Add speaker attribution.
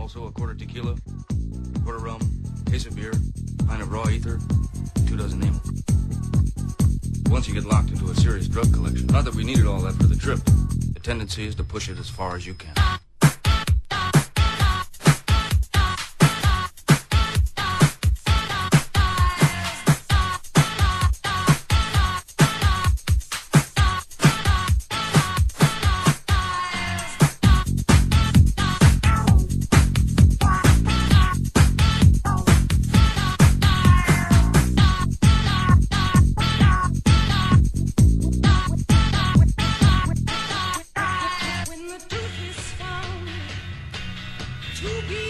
Speaker 1: Also a quarter tequila, a quarter rum, case of beer, pint of raw ether, two dozen ammo. Once you get locked into a serious drug collection, not that we needed all that for the trip, the tendency is to push it as far as you can.
Speaker 2: To be